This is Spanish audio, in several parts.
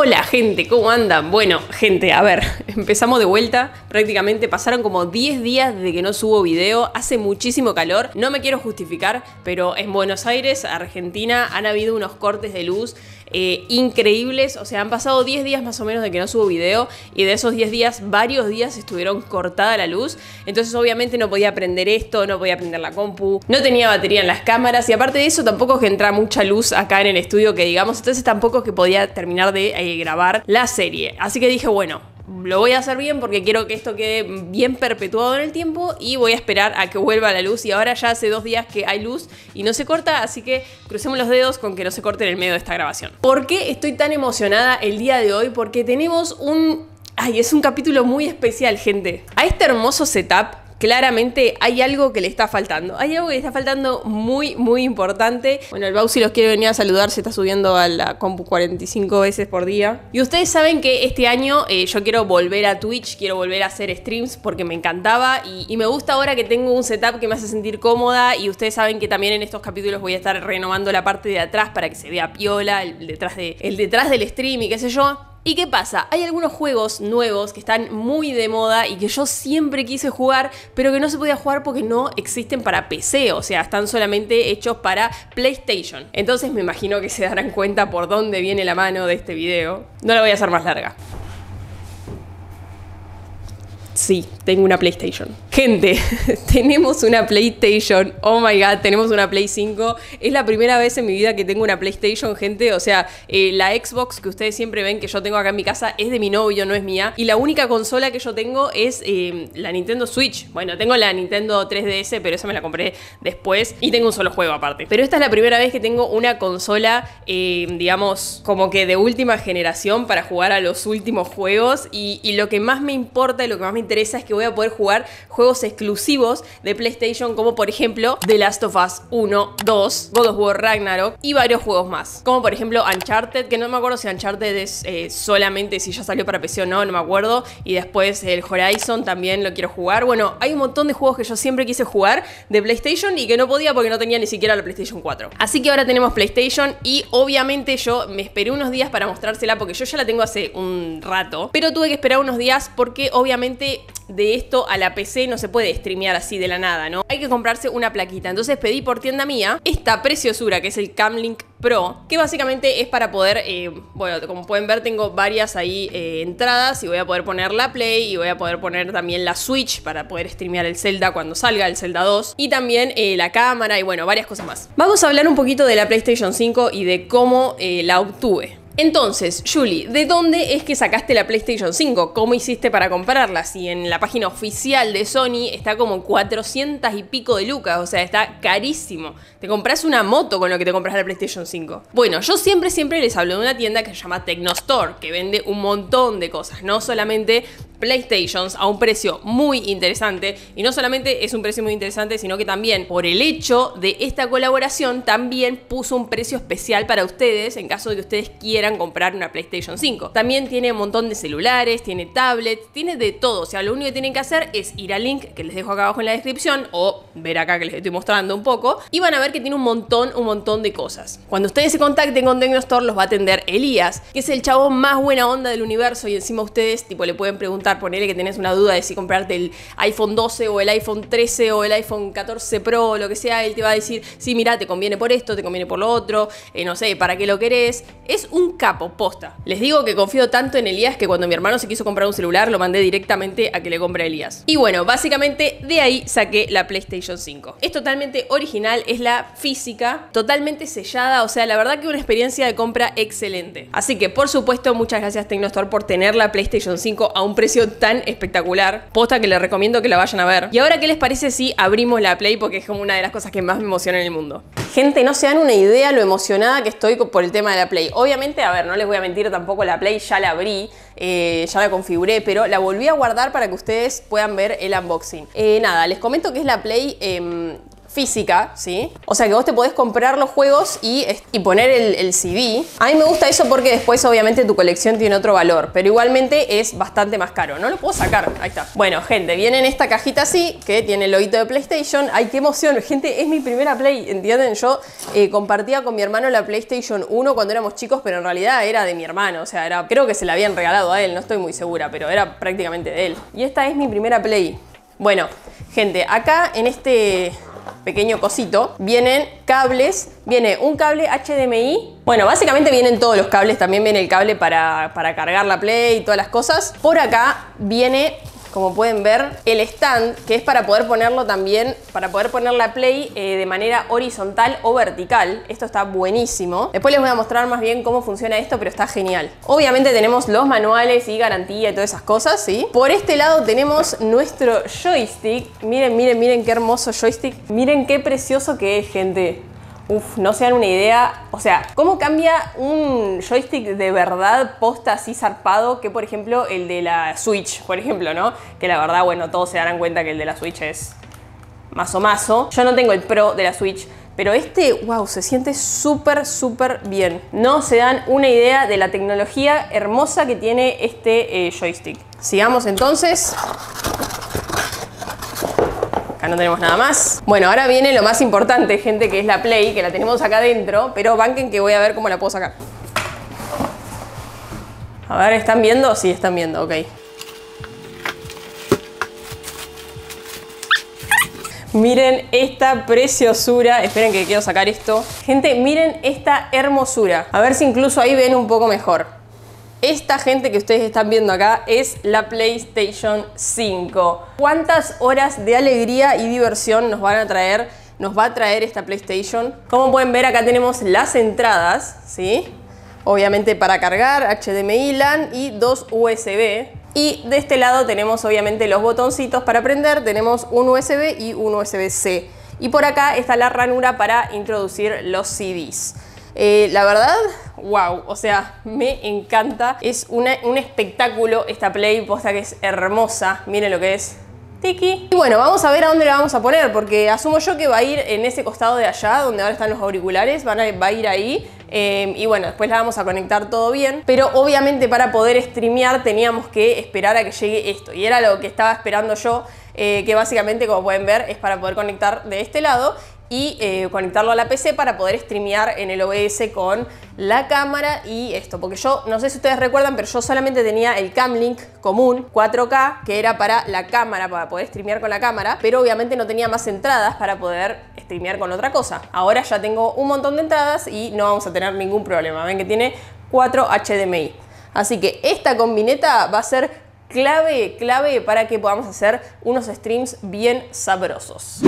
Hola gente, ¿cómo andan? Bueno, gente, a ver, empezamos de vuelta. Prácticamente pasaron como 10 días de que no subo video. Hace muchísimo calor. No me quiero justificar, pero en Buenos Aires, Argentina, han habido unos cortes de luz eh, increíbles. O sea, han pasado 10 días más o menos de que no subo video. Y de esos 10 días, varios días estuvieron cortada la luz. Entonces, obviamente, no podía prender esto, no podía prender la compu. No tenía batería en las cámaras. Y aparte de eso, tampoco es que entra mucha luz acá en el estudio que digamos. Entonces, tampoco es que podía terminar de eh, grabar la serie. Así que dije, bueno, lo voy a hacer bien porque quiero que esto quede bien perpetuado en el tiempo y voy a esperar a que vuelva la luz y ahora ya hace dos días que hay luz y no se corta, así que crucemos los dedos con que no se corte en el medio de esta grabación. ¿Por qué estoy tan emocionada el día de hoy? Porque tenemos un... Ay, es un capítulo muy especial, gente. A este hermoso setup claramente hay algo que le está faltando. Hay algo que le está faltando muy, muy importante. Bueno, el Bausi los quiere venir a saludar, se está subiendo a la compu 45 veces por día. Y ustedes saben que este año eh, yo quiero volver a Twitch, quiero volver a hacer streams porque me encantaba y, me gusta ahora que tengo un setup que me hace sentir cómoda y ustedes saben que también en estos capítulos voy a estar renovando la parte de atrás para que se vea piola, el detrás, de, el detrás del stream y qué sé yo. ¿Y qué pasa? Hay algunos juegos nuevos que están muy de moda y que yo siempre quise jugar, pero que no se podía jugar porque no existen para PC, o sea, están solamente hechos para PlayStation. Entonces me imagino que se darán cuenta por dónde viene la mano de este video. No la voy a hacer más larga. Sí, tengo una PlayStation. Gente, tenemos una PlayStation. Oh my god, tenemos una Play 5. Es la primera vez en mi vida que tengo una PlayStation, gente. O sea, eh, la Xbox que ustedes siempre ven que yo tengo acá en mi casa es de mi novio, no es mía. Y la única consola que yo tengo es eh, la Nintendo Switch. Bueno, tengo la Nintendo 3DS, pero esa me la compré después. Y tengo un solo juego aparte. Pero esta es la primera vez que tengo una consola, eh, digamos, como que de última generación para jugar a los últimos juegos. Y, y lo que más me importa y lo que más me interesa es que voy a poder jugar juegos exclusivos de PlayStation, como por ejemplo The Last of Us 1, 2, God of War Ragnarok y varios juegos más. Como por ejemplo Uncharted, que no me acuerdo si Uncharted es eh, solamente si ya salió para PC o no, no me acuerdo. Y después el Horizon también lo quiero jugar. Bueno, hay un montón de juegos que yo siempre quise jugar de PlayStation y que no podía porque no tenía ni siquiera la PlayStation 4. Así que ahora tenemos PlayStation y obviamente yo me esperé unos días para mostrársela porque yo ya la tengo hace un rato. Pero tuve que esperar unos días porque obviamente de esto a la PC no se puede streamear así de la nada, ¿no? Hay que comprarse una plaquita. Entonces pedí por tienda mía esta preciosura que es el Camlink Pro, que básicamente es para poder, eh, bueno, como pueden ver tengo varias ahí eh, entradas y voy a poder poner la Play y voy a poder poner también la Switch para poder streamear el Zelda cuando salga el Zelda 2 y también eh, la cámara y bueno, varias cosas más. Vamos a hablar un poquito de la PlayStation 5 y de cómo la obtuve. Entonces, Julie, ¿de dónde es que sacaste la PlayStation 5? ¿Cómo hiciste para comprarla? Si en la página oficial de Sony está como 400 y pico de lucas, o sea, está carísimo. Te compras una moto con lo que te compras la PlayStation 5. Bueno, yo siempre, siempre les hablo de una tienda que se llama Tecnostore, que vende un montón de cosas, no solamente PlayStations a un precio muy interesante. Y no solamente es un precio muy interesante, sino que también por el hecho de esta colaboración, también puso un precio especial para ustedes en caso de que ustedes quieran comprar una PlayStation 5. También tiene un montón de celulares, tiene tablets, tiene de todo. O sea, lo único que tienen que hacer es ir al link que les dejo acá abajo en la descripción o ver acá que les estoy mostrando un poco y van a ver que tiene un montón, un montón de cosas. Cuando ustedes se contacten con Tecnostore los va a atender Elías, que es el chavo más buena onda del universo y encima ustedes tipo le pueden preguntar ponerle que tenés una duda de si comprarte el iPhone 12 o el iPhone 13 o el iPhone 14 Pro o lo que sea, él te va a decir, sí, mira, te conviene por esto, te conviene por lo otro, eh, no sé, para qué lo querés. Es un capo, posta. Les digo que confío tanto en Elías que cuando mi hermano se quiso comprar un celular, lo mandé directamente a que le compre a Elías. Y bueno, básicamente de ahí saqué la PlayStation 5. Es totalmente original, es la física, totalmente sellada, o sea, la verdad que una experiencia de compra excelente. Así que, por supuesto, muchas gracias Tecnostore por tener la PlayStation 5 a un precio tan espectacular. Posta que les recomiendo que la vayan a ver. Y ahora, ¿qué les parece si abrimos la Play? Porque es como una de las cosas que más me emociona en el mundo. Gente, no se dan una idea lo emocionada que estoy por el tema de la Play. Obviamente, a ver, no les voy a mentir tampoco, la Play ya la abrí, eh, ya la configuré, pero la volví a guardar para que ustedes puedan ver el unboxing. Eh, nada, les comento que es la Play... Em, física, ¿sí? O sea que vos te podés comprar los juegos y, y poner el, el, CD. A mí me gusta eso porque después obviamente tu colección tiene otro valor, pero igualmente es bastante más caro. No lo puedo sacar, ahí está. Bueno, gente, viene en esta cajita así, que tiene el loguito de PlayStation. Ay, qué emoción. Gente, es mi primera Play, ¿entienden? Yo eh, compartía con mi hermano la PlayStation 1 cuando éramos chicos, pero en realidad era de mi hermano. O sea, era, creo que se la habían regalado a él, no estoy muy segura, pero era prácticamente de él. Y esta es mi primera Play. Bueno, gente, acá en este pequeño cosito, vienen cables, viene un cable HDMI, bueno, básicamente vienen todos los cables, también viene el cable para, para cargar la Play y todas las cosas. Por acá viene como pueden ver, el stand, que es para poder ponerlo también, para poder poner la Play eh, de manera horizontal o vertical. Esto está buenísimo. Después les voy a mostrar más bien cómo funciona esto, pero está genial. Obviamente tenemos los manuales y garantía y todas esas cosas, ¿sí? Por este lado tenemos nuestro joystick. Miren, miren, miren qué hermoso joystick. Miren qué precioso que es, gente. Uf, no se dan una idea. O sea, ¿cómo cambia un joystick de verdad posta así zarpado que, por ejemplo, el de la Switch, por ejemplo, ¿no? Que la verdad, bueno, todos se darán cuenta que el de la Switch es más o mazo. Yo no tengo el Pro de la Switch, pero este, wow, se siente súper, súper bien. No se dan una idea de la tecnología hermosa que tiene este eh, joystick. Sigamos entonces no tenemos nada más. Bueno, ahora viene lo más importante, gente, que es la Play, que la tenemos acá adentro, pero banquen que voy a ver cómo la puedo sacar. A ver, ¿están viendo? Sí, están viendo, ok. Miren esta preciosura. Esperen que quiero sacar esto. Gente, miren esta hermosura. A ver si incluso ahí ven un poco mejor. Esta gente que ustedes están viendo acá es la PlayStation 5. ¿Cuántas horas de alegría y diversión nos van a traer? Nos va a traer esta PlayStation. Como pueden ver acá tenemos las entradas, ¿sí? Obviamente para cargar, HDMI LAN y dos USB. Y de este lado tenemos obviamente los botoncitos para prender, tenemos un USB y un USB-C. Y por acá está la ranura para introducir los CDs. Eh, la verdad, wow, o sea, me encanta. Es un espectáculo esta Play, posta que es hermosa. Miren lo que es. Tiki. Y bueno, vamos a ver a dónde la vamos a poner, porque asumo yo que va a ir en ese costado de allá, donde ahora están los auriculares, van a, va a ir ahí. Eh, y bueno, después la vamos a conectar todo bien. Pero obviamente para poder streamear teníamos que esperar a que llegue esto. Y era lo que estaba esperando yo, eh, que básicamente, como pueden ver, es para poder conectar de este lado y eh, conectarlo a la PC para poder streamear en el OBS con la cámara y esto. Porque yo, no sé si ustedes recuerdan, pero yo solamente tenía el Camlink común 4K, que era para la cámara, para poder streamear con la cámara, pero obviamente no tenía más entradas para poder streamear con otra cosa. Ahora ya tengo un montón de entradas y no vamos a tener ningún problema. Ven que tiene 4 HDMI. Así que esta combineta va a ser clave, clave para que podamos hacer unos streams bien sabrosos.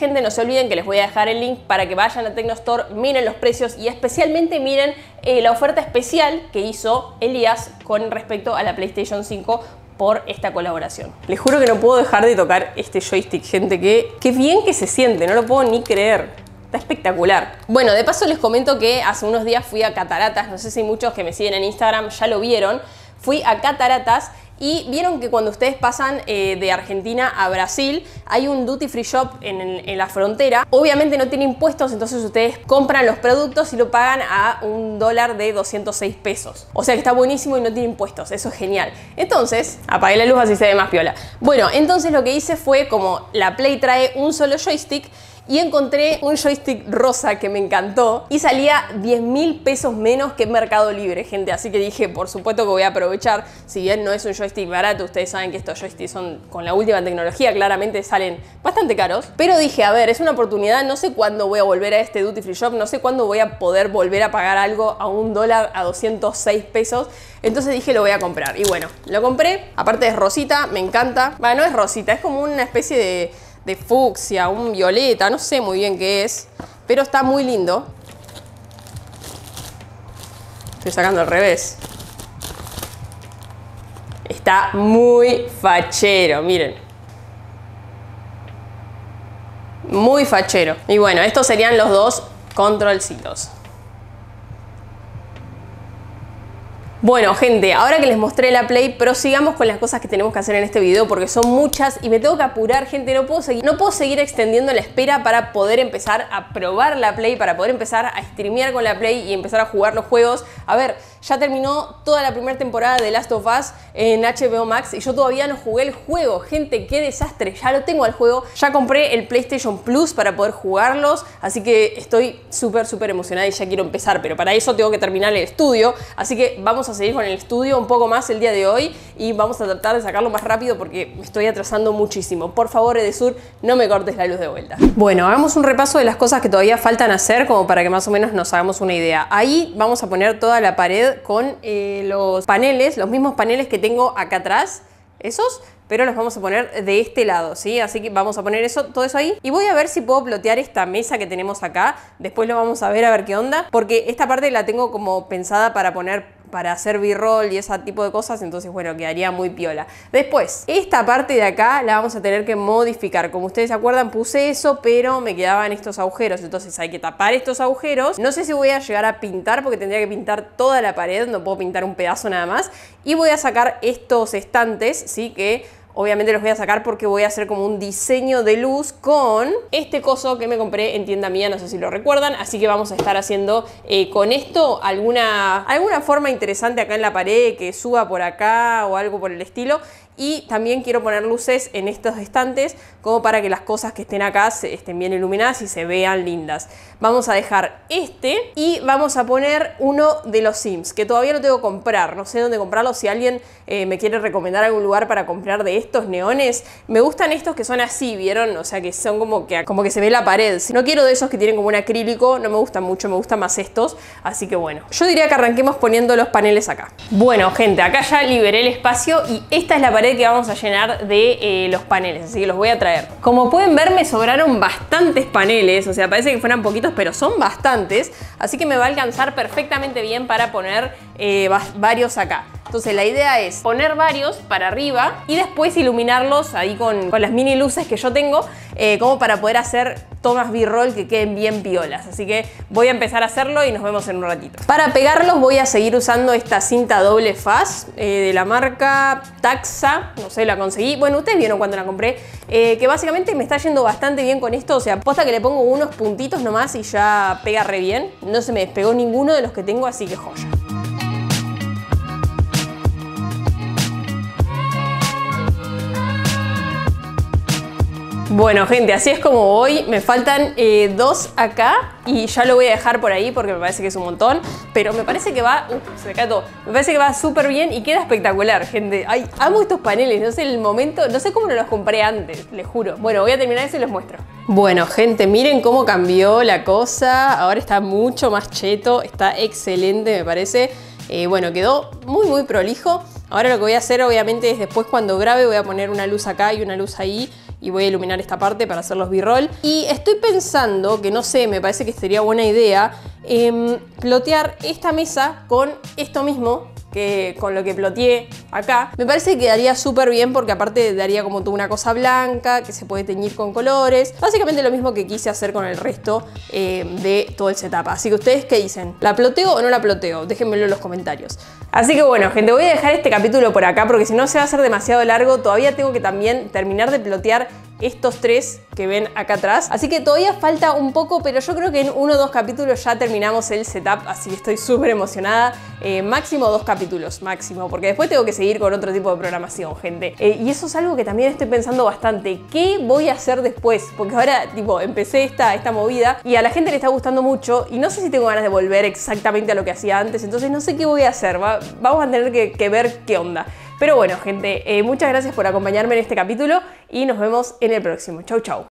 Gente, no se olviden que les voy a dejar el link para que vayan a Tecnostore, miren los precios y especialmente miren eh, la oferta especial que hizo Elías con respecto a la PlayStation 5 por esta colaboración. Les juro que no puedo dejar de tocar este joystick, gente, que qué bien que se siente, no lo puedo ni creer. Está espectacular. Bueno, de paso les comento que hace unos días fui a Cataratas, no sé si muchos que me siguen en Instagram ya lo vieron. Fui a Cataratas y vieron que cuando ustedes pasan eh, de Argentina a Brasil, hay un duty free shop en, la frontera. Obviamente no tiene impuestos, entonces ustedes compran los productos y lo pagan a un dólar de 206 pesos. O sea que está buenísimo y no tiene impuestos, eso es genial. Entonces, apagué la luz así se ve más piola. Bueno, entonces lo que hice fue como la Play trae un solo joystick, y encontré un joystick rosa que me encantó y salía 10 mil pesos menos que en Mercado Libre, gente. Así que dije, por supuesto que voy a aprovechar. Si bien no es un joystick barato, ustedes saben que estos joysticks son con la última tecnología, claramente salen bastante caros. Pero dije, a ver, es una oportunidad, no sé cuándo voy a volver a este Duty Free Shop, no sé cuándo voy a poder volver a pagar algo a un dólar a 206 pesos. Entonces dije, lo voy a comprar. Y bueno, lo compré. Aparte es rosita, me encanta. Bueno, no es rosita, es como una especie de, de fucsia, un violeta, no sé muy bien qué es. Pero está muy lindo. Estoy sacando al revés. Está muy fachero, miren. Muy fachero. Y bueno, estos serían los dos controlcitos. Bueno, gente, ahora que les mostré la Play, prosigamos con las cosas que tenemos que hacer en este video porque son muchas y me tengo que apurar, gente. No puedo seguir, extendiendo la espera para poder empezar a probar la Play, para poder empezar a streamear con la Play y empezar a jugar los juegos. A ver, ya terminó toda la primera temporada de Last of Us en HBO Max y yo todavía no jugué el juego. Gente, qué desastre. Ya lo tengo al juego. Ya compré el PlayStation Plus para poder jugarlos. Así que estoy súper, súper emocionada y ya quiero empezar. Pero para eso tengo que terminar el estudio. Así que vamos a seguir con el estudio un poco más el día de hoy y vamos a tratar de sacarlo más rápido porque me estoy atrasando muchísimo. Por favor, Edesur, no me cortes la luz de vuelta. Bueno, hagamos un repaso de las cosas que todavía faltan hacer como para que más o menos nos hagamos una idea. Ahí vamos a poner toda la pared con eh, los paneles, los mismos paneles que tengo acá atrás, esos, pero los vamos a poner de este lado, ¿sí? Así que vamos a poner eso, todo eso ahí. Y voy a ver si puedo plotear esta mesa que tenemos acá. Después lo vamos a ver a ver qué onda. Porque esta parte la tengo como pensada para poner para hacer b-roll y ese tipo de cosas, entonces bueno, quedaría muy piola. Después, esta parte de acá la vamos a tener que modificar. Como ustedes se acuerdan, puse eso, pero me quedaban estos agujeros, entonces hay que tapar estos agujeros. No sé si voy a llegar a pintar, porque tendría que pintar toda la pared, no puedo pintar un pedazo nada más. Y voy a sacar estos estantes, ¿sí? Que Obviamente los voy a sacar porque voy a hacer como un diseño de luz con este coso que me compré en tienda mía, no sé si lo recuerdan. Así que vamos a estar haciendo eh, con esto alguna, alguna forma interesante acá en la pared que suba por acá o algo por el estilo y también quiero poner luces en estos estantes como para que las cosas que estén acá estén bien iluminadas y se vean lindas. Vamos a dejar este y vamos a poner uno de los Sims que todavía no tengo que comprar, no sé dónde comprarlo, si alguien eh, me quiere recomendar algún lugar para comprar de estos neones. Me gustan estos que son así, ¿vieron? O sea que son como que, como que se ve la pared. No quiero de esos que tienen como un acrílico, no me gustan mucho, me gustan más estos, así que bueno. Yo diría que arranquemos poniendo los paneles acá. Bueno gente, acá ya liberé el espacio y esta es la pared que vamos a llenar de eh, los paneles, así que los voy a traer. Como pueden ver me sobraron bastantes paneles, o sea parece que fueran poquitos pero son bastantes, así que me va a alcanzar perfectamente bien para poner eh, varios acá. Entonces la idea es poner varios para arriba y después iluminarlos ahí con, las mini luces que yo tengo eh, como para poder hacer tomas b-roll que queden bien piolas. Así que voy a empezar a hacerlo y nos vemos en un ratito. Para pegarlos voy a seguir usando esta cinta doble faz eh, de la marca Taxa. No sé, la conseguí. Bueno, ustedes vieron cuando la compré. Eh, que básicamente me está yendo bastante bien con esto. O sea, posta que le pongo unos puntitos nomás y ya pega re bien. No se me despegó ninguno de los que tengo, así que joya. Bueno, gente, así es como voy. Me faltan eh, dos acá y ya lo voy a dejar por ahí porque me parece que es un montón. Pero me parece que va... Uf, se cae todo. Me parece que va súper bien y queda espectacular, gente. Ay, amo estos paneles. No sé el momento... No sé cómo no los compré antes, les juro. Bueno, voy a terminar eso y les muestro. Bueno, gente, miren cómo cambió la cosa. Ahora está mucho más cheto. Está excelente, me parece. Eh, bueno, quedó muy, muy prolijo. Ahora lo que voy a hacer, obviamente, es después cuando grabe voy a poner una luz acá y una luz ahí y voy a iluminar esta parte para hacer los b-roll. Y estoy pensando, que no sé, me parece que sería buena idea, eh, plotear esta mesa con esto mismo, que con lo que ploteé acá, me parece que quedaría súper bien porque aparte daría como toda una cosa blanca que se puede teñir con colores. Básicamente lo mismo que quise hacer con el resto eh, de todo el setup. Así que ustedes, ¿qué dicen? ¿La ploteo o no la ploteo? Déjenmelo en los comentarios. Así que bueno, gente, voy a dejar este capítulo por acá porque si no se va a hacer demasiado largo. Todavía tengo que también terminar de plotear estos tres que ven acá atrás. Así que todavía falta un poco, pero yo creo que en uno o dos capítulos ya terminamos el setup, así que estoy súper emocionada. Eh, máximo dos capítulos, máximo, porque después tengo que seguir con otro tipo de programación, gente. Eh, y eso es algo que también estoy pensando bastante. ¿Qué voy a hacer después? Porque ahora, tipo, empecé esta, esta movida y a la gente le está gustando mucho y no sé si tengo ganas de volver exactamente a lo que hacía antes, entonces no sé qué voy a hacer. vamos a tener que, ver qué onda. Pero bueno, gente, eh, muchas gracias por acompañarme en este capítulo y nos vemos en el próximo. Chau, chau.